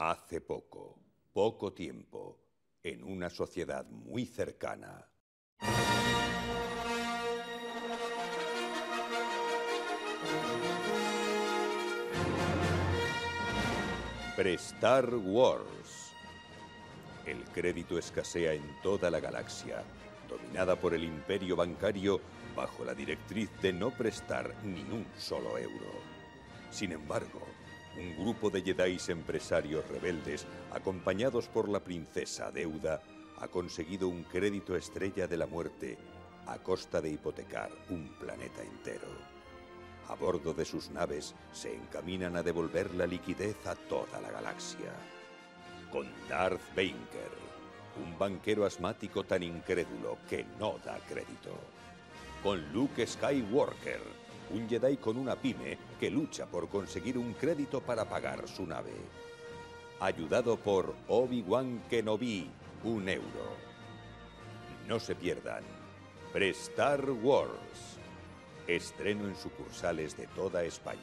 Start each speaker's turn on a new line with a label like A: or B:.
A: Hace poco, poco tiempo, en una sociedad muy cercana. Prestar Wars. El crédito escasea en toda la galaxia, dominada por el imperio bancario bajo la directriz de no prestar ni un solo euro. Sin embargo, un grupo de Jedi empresarios rebeldes, acompañados por la princesa Deuda, ha conseguido un crédito estrella de la muerte a costa de hipotecar un planeta entero. A bordo de sus naves se encaminan a devolver la liquidez a toda la galaxia. Con Darth Vader, un banquero asmático tan incrédulo que no da crédito. Con Luke Skywalker, un Jedi con una pyme que lucha por conseguir un crédito para pagar su nave. Ayudado por Obi-Wan Kenobi, un euro. No se pierdan. Prestar Wars. Estreno en sucursales de toda España.